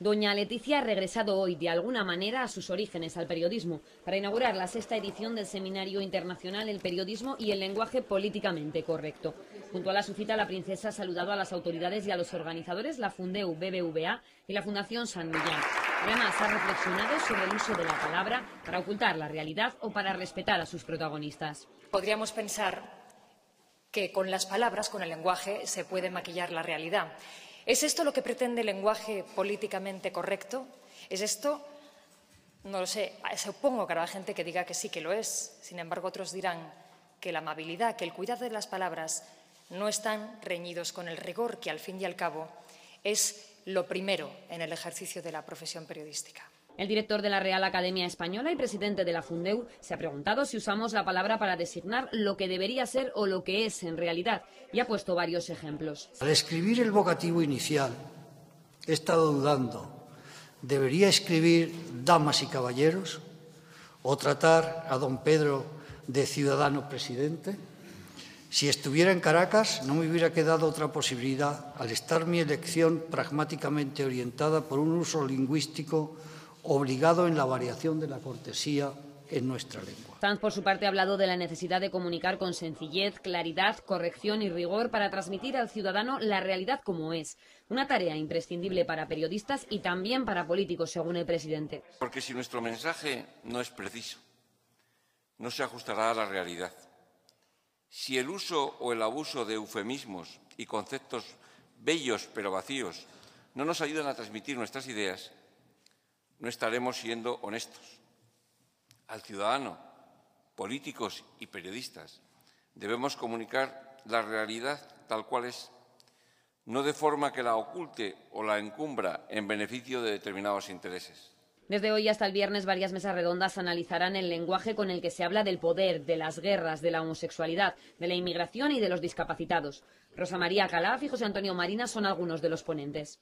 Doña Leticia ha regresado hoy de alguna manera a sus orígenes, al periodismo, para inaugurar la sexta edición del Seminario Internacional El Periodismo y el Lenguaje Políticamente Correcto. Junto a su cita, la princesa ha saludado a las autoridades y a los organizadores, la Fundeu BBVA y la Fundación San Millán. Además, ha reflexionado sobre el uso de la palabra para ocultar la realidad o para respetar a sus protagonistas. Podríamos pensar que con las palabras, con el lenguaje, se puede maquillar la realidad. ¿Es esto lo que pretende el lenguaje políticamente correcto? ¿Es esto? No lo sé. Supongo que habrá gente que diga que sí que lo es. Sin embargo, otros dirán que la amabilidad, que el cuidado de las palabras no están reñidos con el rigor que, al fin y al cabo, es lo primero en el ejercicio de la profesión periodística. El director de la Real Academia Española y presidente de la Fundeu se ha preguntado si usamos la palabra para designar lo que debería ser o lo que es en realidad y ha puesto varios ejemplos. Al escribir el vocativo inicial, he estado dudando. ¿Debería escribir damas y caballeros o tratar a don Pedro de ciudadano presidente? Si estuviera en Caracas, no me hubiera quedado otra posibilidad al estar mi elección pragmáticamente orientada por un uso lingüístico obligado en la variación de la cortesía en nuestra lengua. Sanz, por su parte, ha hablado de la necesidad de comunicar con sencillez, claridad, corrección y rigor para transmitir al ciudadano la realidad como es. Una tarea imprescindible para periodistas y también para políticos, según el presidente. Porque si nuestro mensaje no es preciso, no se ajustará a la realidad. Si el uso o el abuso de eufemismos y conceptos bellos pero vacíos no nos ayudan a transmitir nuestras ideas, no estaremos siendo honestos. Al ciudadano, políticos y periodistas, debemos comunicar la realidad tal cual es, no de forma que la oculte o la encumbra en beneficio de determinados intereses. Desde hoy hasta el viernes varias mesas redondas analizarán el lenguaje con el que se habla del poder, de las guerras, de la homosexualidad, de la inmigración y de los discapacitados. Rosa María Calaf y José Antonio Marina son algunos de los ponentes.